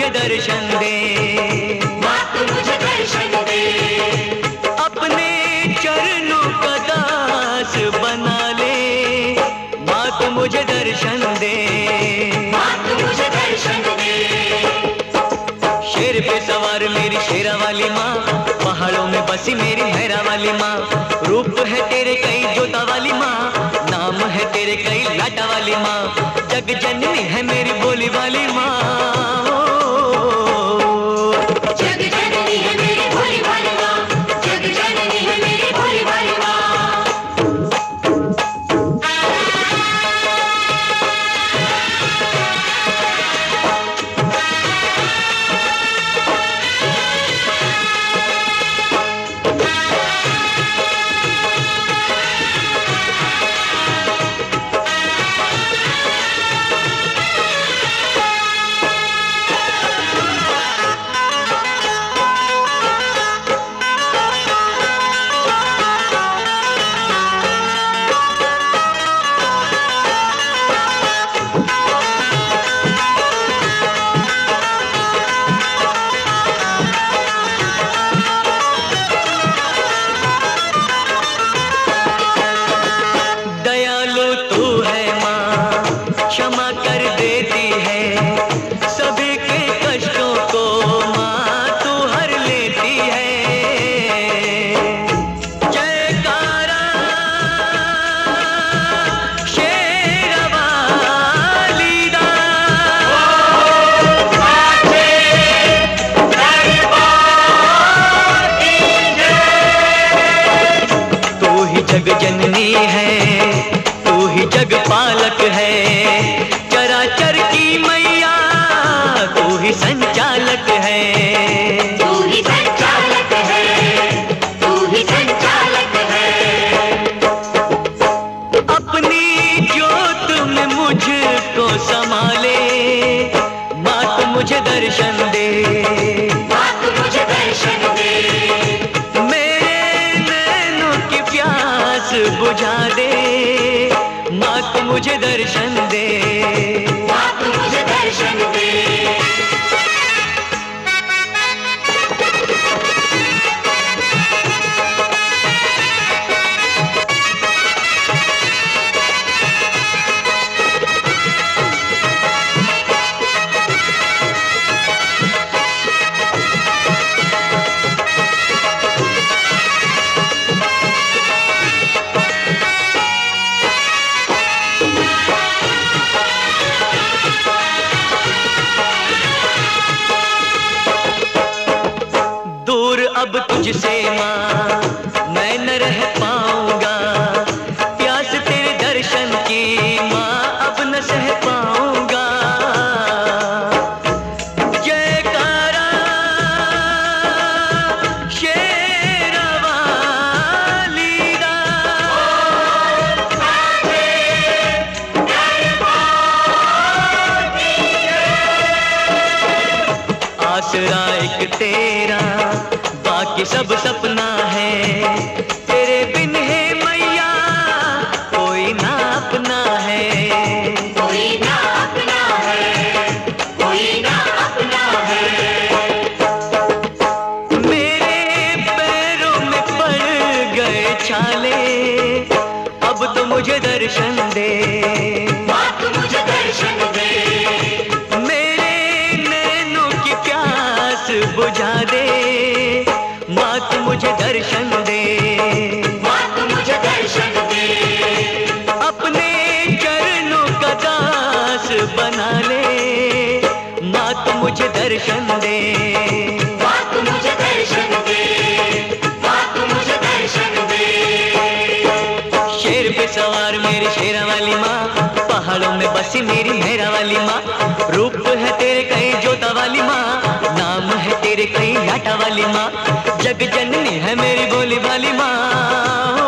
मुझे दर्शन दे। माँ तू मुझे दर्शन दे। अपने चरणों का दास बना ले। माँ तू मुझे दर्शन दे। माँ तू मुझे दर्शन दे। शेर पे सवार मेरी शेरा वाली माँ पहाड़ों में बसी मेरी मेहरा वाली माँ। रूप है तेरे कई जोता वाली माँ नाम है तेरे कई लाटा वाली माँ। जग जननी है मेरी बोली वाली माँ। जग जननी है, तू ही जग पालक है। चराचर की मैया, तू ही संचालक है। बुझा दे। माँ मुझे दर्शन दे। माँ मुझे दर्शन दे। तुझसे माँ, मैं न रह पाऊँगा। प्यास तेरे दर्शन की माँ, अब न सह पाऊँगा। आसरा एक तेरा बाकी सब सपना है। तेरे बिन है मैया कोई ना अपना है। कोई ना अपना है कोई ना अपना है। मेरे पैरों में पड़ गए छाले अब तो मुझे दर्शन दे। तू मुझे दर्शन दे। मुझे दर्शन दे। माँ तू मुझे दर्शन दे। अपने चरणों का दास बना ले। माँ तू मुझे दर्शन दे। माँ तू मुझे दर्शन दे। माँ तू मुझे दर्शन दे। शेर पे सवार मेरी शेरा वाली माँ। पहाड़ों में बसी मेरी मेहरा वाली माँ। रूप है तेरे कई जोता वाली माँ। नाम मेरे कई नाटा वाली माँ जग जननी है मेरी बोली वाली माँ।